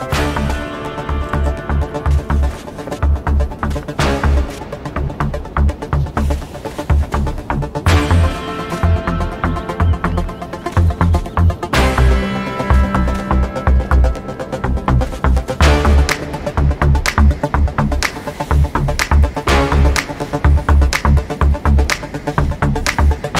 Bye.